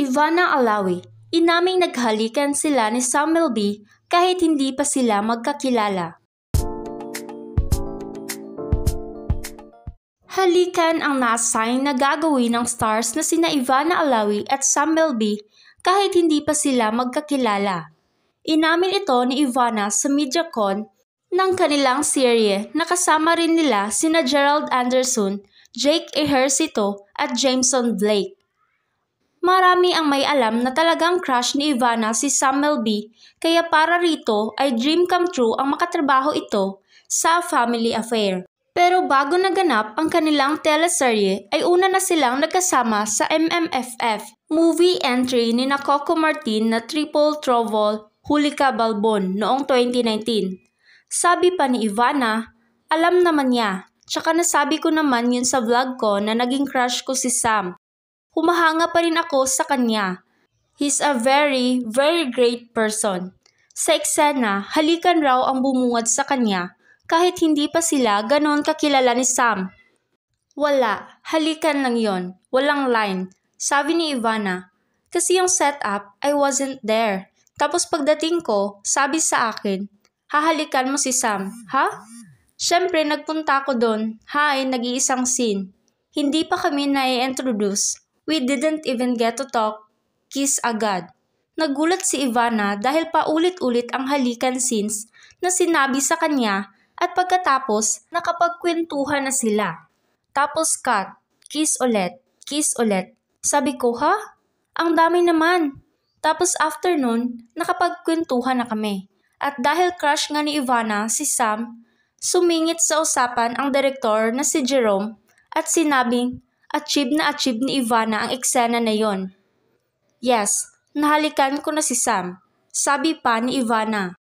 Ivana Alawi, inaming naghalikan sila ni Samuel B kahit hindi pa sila magkakilala. Halikan ang na-assign na gagawin ng stars na sina Ivana Alawi at Samuel B kahit hindi pa sila magkakilala. Inamin ito ni Ivana sa MediaCon ng kanilang serye na kasama rin nila sina Gerald Anderson, Jake Ejercito at Jameson Blake. Marami ang may alam na talagang crush ni Ivana si Samuel B kaya para rito ay dream come true ang makatrabaho ito sa family affair. Pero bago naganap ang kanilang teleserye ay una na silang nagkasama sa MMFF movie entry ni na Coco Martin na Triple Trouble Hulika Balbon noong 2019. Sabi pa ni Ivana, alam naman niya, tsaka nasabi ko naman yun sa vlog ko na naging crush ko si Sam humahanga pa rin ako sa kanya. He's a very, very great person. Sa eksena, halikan raw ang bumungad sa kanya kahit hindi pa sila ganon kakilala ni Sam. Wala, halikan lang yon, walang line, sabi ni Ivana. Kasi yung setup, I wasn't there. Tapos pagdating ko, sabi sa akin, hahalikan mo si Sam, ha? Siyempre, nagpunta ako doon. Hi, nag-iisang scene. Hindi pa kami na-introduce. We didn't even get to talk, kiss agad. Nagulat si Ivana dahil paulit-ulit ang halikan since na sinabi sa kanya at pagkatapos nakapagkwentuhan na sila. Tapos cut, kiss ulit, kiss ulit. Sabi ko, ha? Ang dami naman. Tapos after nun, nakapagkwentuhan na kami. At dahil crush nga ni Ivana si Sam, sumingit sa usapan ang direktor na si Jerome at sinabing achieve na achieve ni Ivana ang eksena na yon. Yes, nahalikan ko na si Sam, sabi pa ni Ivana.